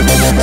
Story.